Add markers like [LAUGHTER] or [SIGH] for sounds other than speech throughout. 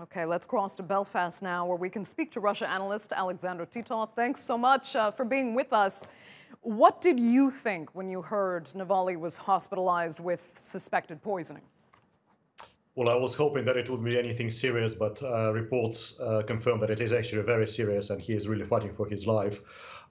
Okay, let's cross to Belfast now, where we can speak to Russia analyst Alexander Titov. Thanks so much uh, for being with us. What did you think when you heard Navalny was hospitalized with suspected poisoning? Well, I was hoping that it would be anything serious, but uh, reports uh, confirm that it is actually very serious, and he is really fighting for his life.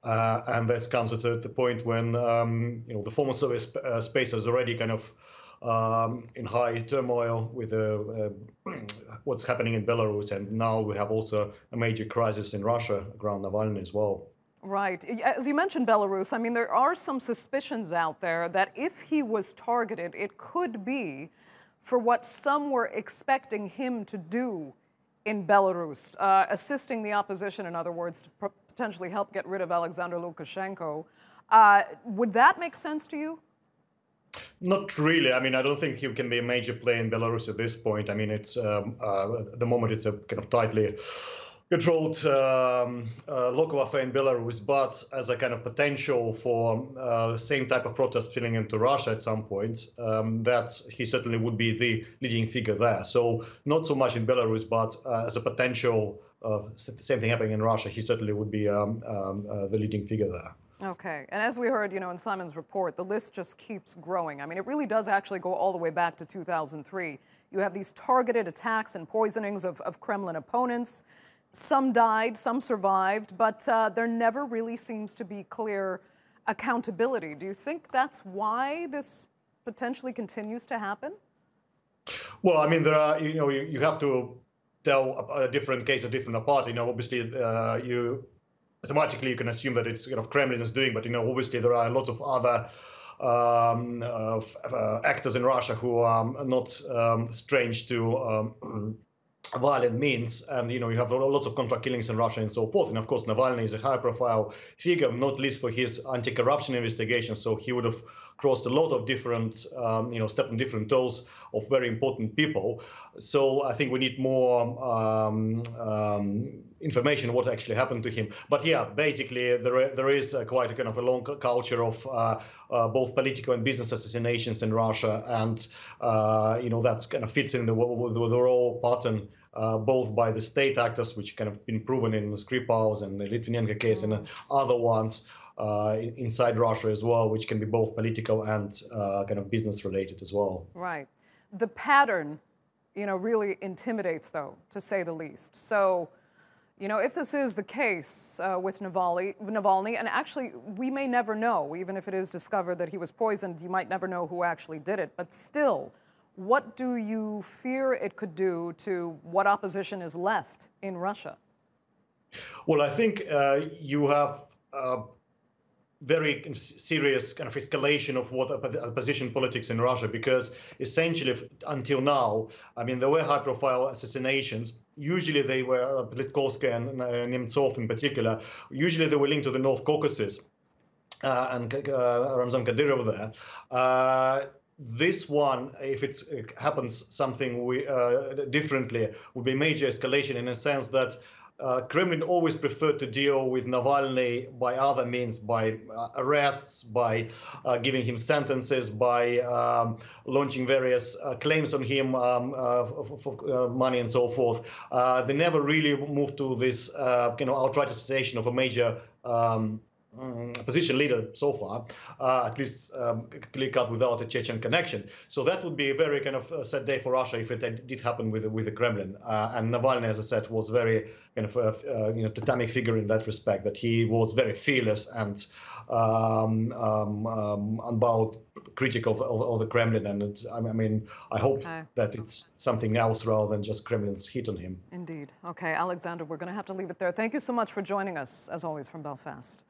Uh, and this comes at the point when um, you know the former Soviet uh, space has already kind of um, in high turmoil with uh, [CLEARS THROAT] what's happening in Belarus, and now we have also a major crisis in Russia around Navalny as well. Right. As you mentioned Belarus, I mean, there are some suspicions out there that if he was targeted, it could be for what some were expecting him to do in Belarus, uh, assisting the opposition, in other words, to potentially help get rid of Alexander Lukashenko. Uh, would that make sense to you? Not really. I mean, I don't think he can be a major player in Belarus at this point. I mean, it's um, uh, at the moment it's a kind of tightly controlled um, uh, local affair in Belarus, but as a kind of potential for uh, same type of protest spilling into Russia at some point, um, that he certainly would be the leading figure there. So not so much in Belarus, but uh, as a potential uh, same thing happening in Russia, he certainly would be um, um uh, the leading figure there. Okay, and as we heard, you know, in Simon's report, the list just keeps growing. I mean, it really does actually go all the way back to 2003. You have these targeted attacks and poisonings of, of Kremlin opponents. Some died, some survived, but uh, there never really seems to be clear accountability. Do you think that's why this potentially continues to happen? Well, I mean, there are, you know, you, you have to tell a, different case a different apart. You know, obviously, uh, you automatically you can assume that it's kind of Kremlin is doing, but you know, obviously there are a lot of other um, uh, uh, actors in Russia who are not um, strange to um, [CLEARS THROAT] violent means. And you know you have lots of contract killings in russia and so forth. And of course navalny is a high profile figure not least for his anti-corruption investigation. So he would have crossed a lot of different um, you know stepped on different toes of very important people. So i think we need more um, um, information what actually happened to him but yeah basically there, there is quite a kind of a long culture of uh, uh, both political and business assassinations in Russia, and uh, you know that's kind of fits in the, with the role pattern uh, both by the state actors, which kind of been proven in Skripal's and the Litvinenko case mm. and other ones uh, inside Russia as well, which can be both political and uh, kind of business related as well. Right. The pattern, you know, really intimidates, though, to say the least. So, you know, if this is the case uh, with Navalny, Navalny, and actually we may never know, even if it is discovered that he was poisoned, you might never know who actually did it. But still, what do you fear it could do to what opposition is left in Russia? Well, I think uh, you have a very serious kind of escalation of what opposition politics in Russia, because essentially until now, I mean, there were high-profile assassinations. Usually they were uh, Politkovsky and uh, Nemtsov in particular. Usually they were linked to the North Caucasus. Uh, and uh, Ramzan Kadyrov there. Uh, this one, if it happens something we, uh, differently, would be major escalation in a sense that uh, Kremlin always preferred to deal with Navalny by other means, by uh, arrests, by uh, giving him sentences, by um, launching various uh, claims on him um, uh, for, for money and so forth. they never really moved to this, you know, outright assassination of a major um, um, position leader so far, uh, at least um, clear cut without a Chechen connection. So that would be a very kind of sad day for Russia if it did happen with with the Kremlin. Uh, and Navalny, as I said, was very kind of a, uh, you know totemic figure in that respect. That he was very fearless and um, um, um, unbowed critic of, of, of, the Kremlin. And I mean, I hope okay. that it's something else rather than just Kremlin's hit on him. Indeed. Okay, Alexander, we're going to have to leave it there. Thank you so much for joining us, as always, from Belfast.